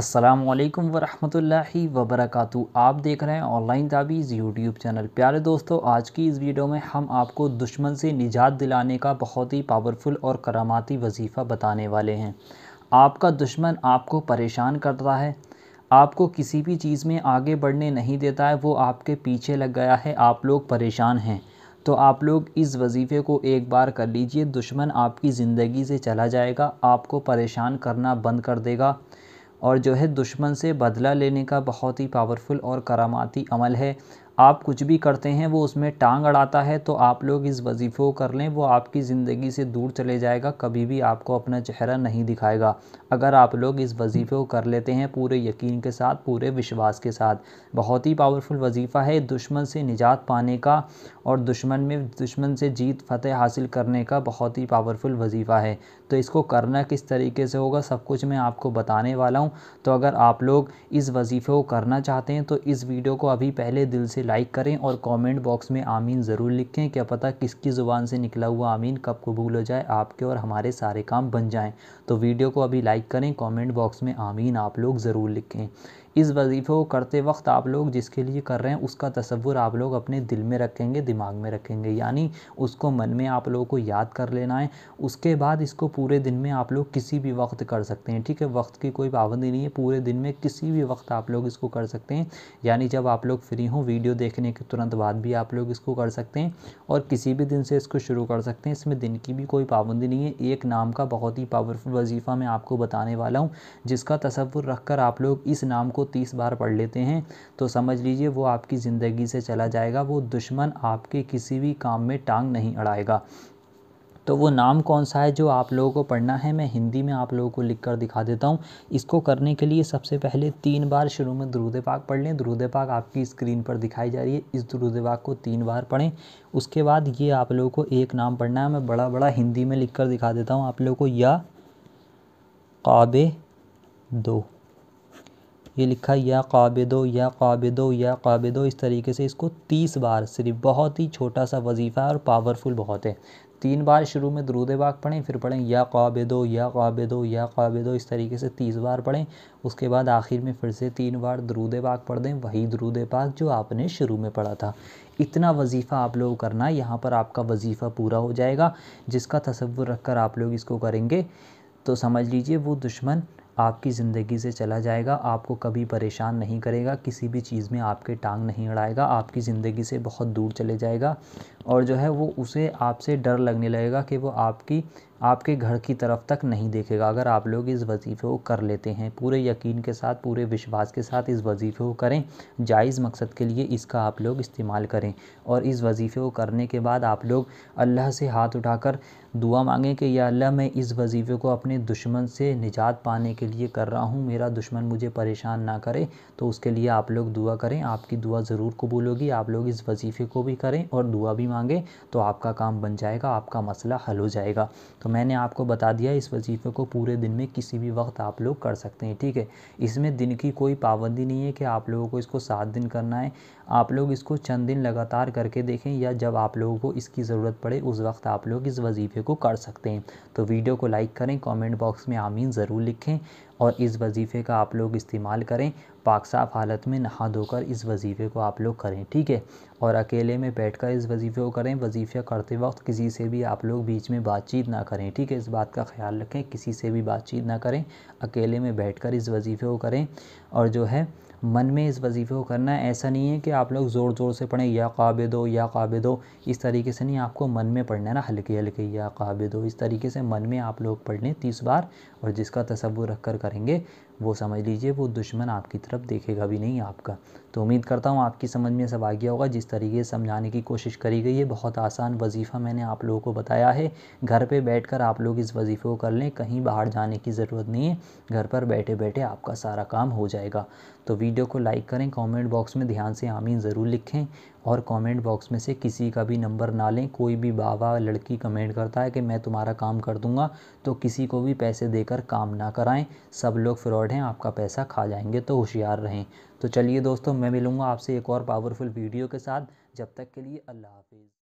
السلام علیکم ورحمۃ اللہ وبرکاتہ۔ آپ دیکھ رہے ہیں آن لائن تعبیز یوٹیوب چینل۔ پیارے دوستو، آج کی اس ویڈیو میں ہم آپ کو دشمن سے نجات دلانے کا بہت ہی پاورفل اور کراماتی وظیفہ بتانے والے ہیں۔ آپ کا دشمن آپ کو پریشان کرتا ہے، آپ کو کسی بھی چیز میں آگے بڑھنے نہیں دیتا ہے، وہ آپ کے پیچھے لگ گیا ہے، آپ لوگ پریشان ہیں۔ تو آپ لوگ اس وظیفے کو ایک بار کر لیجیے، دشمن آپ کی زندگی سے چلا جائے گا، آپ کو پریشان کرنا بند کر دے گا۔ اور جو ہے دشمن سے بدلہ لینے کا بہت ہی پاورفل اور کراماتی عمل ہے۔ آپ کچھ بھی کرتے ہیں، وہ اس میں ٹانگ اڑاتا ہے، تو آپ لوگ اس وظیفے کو کر لیں، وہ آپ کی زندگی سے دور چلے جائے گا، کبھی بھی آپ کو اپنا چہرہ نہیں دکھائے گا۔ اگر آپ لوگ اس وظیفے کو کر لیتے ہیں پورے یقین کے ساتھ، پورے وشواس کے ساتھ، بہت ہی پاورفل وظیفہ ہے دشمن سے نجات پانے کا، اور دشمن میں، دشمن سے جیت فتح حاصل کرنے کا بہت ہی پاورفل وظیفہ ہے۔ تو اس کو کرنا کس طریقے سے ہوگا، سب کچھ میں آپ کو بتانے والا ہوں۔ تو اگر آپ لوگ اس وظیفے کو کرنا چاہتے ہیں، تو اس ویڈیو کو ابھی پہلے دل سے لائک کریں اور کومنٹ باکس میں آمین ضرور لکھیں کیا پتہ کس کی زبان سے نکلا ہوا آمین کب قبول ہو جائے آپ کے اور ہمارے سارے کام بن جائیں۔ تو ویڈیو کو ابھی لائک کریں کومنٹ باکس میں آمین آپ لوگ ضرور لکھیں۔ اس وظیفے کو کرتے وقت آپ لوگ جس کے لیے کر رہے ہیں، اس کا تصور آپ لوگ اپنے دل میں رکھیں گے، دماغ میں رکھیں گے۔ یعنی اس کو من میں آپ لوگوں کو یاد کر لینا ہے۔ اس کے بعد اس کو پورے دن میں آپ لوگ کسی بھی وقت کر سکتے ہیں، ٹھیک ہے؟ وقت کی کوئی پابندی نہیں ہے۔ پورے دن میں کسی بھی وقت آپ لوگ اس کو کر سکتے ہیں۔ یعنی جب آپ لوگ فری ہوں، ویڈیو دیکھنے کے ترنت بعد بھی آپ لوگ اس کو کر سکتے ہیں اور کسی بھی دن سے اس کو شروع کر سکتے ہیں۔ اس میں دن کی بھی کوئی پابندی نہیں ہے۔ ایک نام کا بہت ہی پاورفل وظیفہ میں آپ کو بتانے والا ہوں، جس کا تصور رکھ کر آپ لوگ اس نام کو تیس بار پڑھ لیتے ہیں، تو سمجھ لیجیے وہ آپ کی زندگی سے چلا جائے گا، وہ دشمن آپ کے کسی بھی کام میں ٹانگ نہیں اڑائے گا۔ تو وہ نام کون سا ہے جو آپ لوگوں کو پڑھنا ہے؟ میں ہندی میں آپ لوگوں کو لکھ کر دکھا دیتا ہوں۔ اس کو کرنے کے لیے سب سے پہلے تین بار شروع میں درود پاک پڑھ لیں۔ درود پاک آپ کی اسکرین پر دکھائی جا رہی ہے۔ اس درود پاک کو تین بار پڑھیں۔ اس کے بعد یہ آپ لوگوں کو ایک نام پڑھنا ہے۔ میں بڑا بڑا ہندی میں لکھ کر دکھا دیتا ہوں۔ آپ لوگوں کو یا قاب دو۔ یہ لکھا یا قابدو یا قابدو یا قابدو، اس طریقے سے اس کو تیس بار، صرف بہت ہی چھوٹا سا وظیفہ ہے اور پاورفل بہت ہے۔ تین بار شروع میں درود پاک پڑھیں، پھر پڑھیں یا قابدو یا قابدو یا قابدو، اس طریقے سے تیس بار پڑھیں۔ اس کے بعد آخر میں پھر سے تین بار درود پاک پڑھ دیں، وہی درود پاک جو آپ نے شروع میں پڑھا تھا۔ اتنا وظیفہ آپ لوگ کرنا، یہاں پر آپ کا وظیفہ پورا ہو جائے گا، جس کا تصور رکھ کر آپ لوگ اس کو کریں گے۔ تو سمجھ لیجیے، وہ دشمن آپ کی زندگی سے چلا جائے گا، آپ کو کبھی پریشان نہیں کرے گا، کسی بھی چیز میں آپ کے ٹانگ نہیں اڑائے گا، آپ کی زندگی سے بہت دور چلے جائے گا اور جو ہے وہ اسے آپ سے ڈر لگنے لگے گا کہ وہ آپ کی آپ کے گھر کی طرف تک نہیں دیکھے گا۔ اگر آپ لوگ اس وظیفے کو کر لیتے ہیں، پورے یقین کے ساتھ، پورے وشواس کے ساتھ اس وظیفے کو کریں، جائز مقصد کے لیے اس کا آپ لوگ استعمال کریں۔ اور اس وظیفے کو کرنے کے بعد آپ لوگ اللہ سے ہاتھ اٹھا کر دعا مانگیں کہ یا اللہ، میں اس وظیفے کو اپنے دشمن سے نجات پانے کے لیے کر رہا ہوں، میرا دشمن مجھے پریشان نہ کرے، تو اس کے لیے آپ لوگ دعا کریں۔ آپ کی دعا ضرور قبول ہوگی، آپ لوگ اس وظیفے کو بھی کریں اور دعا بھی مانگیں تو آپ کا کام بن جائے گا، آپ کا مسئلہ حل ہو جائے گا۔ تو میں نے آپ کو بتا دیا اس وظیفے کو پورے دن میں کسی بھی وقت آپ لوگ کر سکتے ہیں، ٹھیک ہے؟ اس میں دن کی کوئی پابندی نہیں ہے کہ آپ لوگوں کو اس کو سات دن کرنا ہے۔ آپ لوگ اس کو چند دن لگاتار کر کے دیکھیں یا جب آپ لوگوں کو اس کی ضرورت پڑے، اس وقت آپ لوگ اس وظیفے کو کر سکتے ہیں۔ تو ویڈیو کو لائک کریں، کامنٹ باکس میں آمین ضرور لکھیں۔ اور اس وظیفے کا آپ لوگ استعمال کریں۔ پاک صاف حالت میں نہا دھو کر اس وظیفے کو آپ لوگ کریں، ٹھیک ہے؟ اور اکیلے میں بیٹھ کر اس وظیفے کو کریں۔ وظیفہ کرتے وقت کسی سے بھی آپ لوگ بیچ میں بات چیت نہ کریں، ٹھیک ہے؟ اس بات کا خیال رکھیں، کسی سے بھی بات چیت نہ کریں۔ اکیلے میں بیٹھ کر اس وظیفے کو کریں۔ اور جو ہے من میں اس وظیفے کو کرنا ہے، ایسا نہیں ہے کہ آپ لوگ زور زور سے پڑھیں، یا قابدو یا قابدو اس طریقے سے نہیں، آپ کو من میں پڑھنا ہے نا، ہلکے ہلکے، یا قابدو اس طریقے سے من میں آپ لوگ پڑھ لیں تیس بار اور جس کا تصور رکھ کر کریں گے وہ سمجھ لیجیے، وہ دشمن آپ کی طرف دیکھے گا بھی نہیں آپ کا۔ تو امید کرتا ہوں آپ کی سمجھ میں سب آ گیا ہوگا۔ جس طریقے سے سمجھانے کی کوشش کری گئی ہے، بہت آسان وظیفہ میں نے آپ لوگوں کو بتایا ہے۔ گھر پہ بیٹھ کر آپ لوگ اس وظیفے کو کر لیں، کہیں باہر جانے کی ضرورت نہیں ہے۔ گھر پر بیٹھے بیٹھے آپ کا سارا کام ہو جائے گا۔ تو ویڈیو کو لائک کریں، کامنٹ باکس میں دھیان سے آمین ضرور لکھیں۔ اور کامنٹ باکس میں سے کسی کا بھی نمبر نہ لیں۔ کوئی بھی بابا لڑکی کمنٹ کرتا ہے کہ میں تمہارا کام کر دوں گا، تو کسی کو بھی پیسے دے کر کام نہ کرائیں۔ سب لوگ فراڈ ہیں آپ کا پیسہ کھا جائیں گے تو ہوشیار رہیں۔ تو چلیے دوستوں میں ملوں گا آپ سے ایک اور پاورفل ویڈیو کے ساتھ۔ جب تک کے لیے اللہ حافظ۔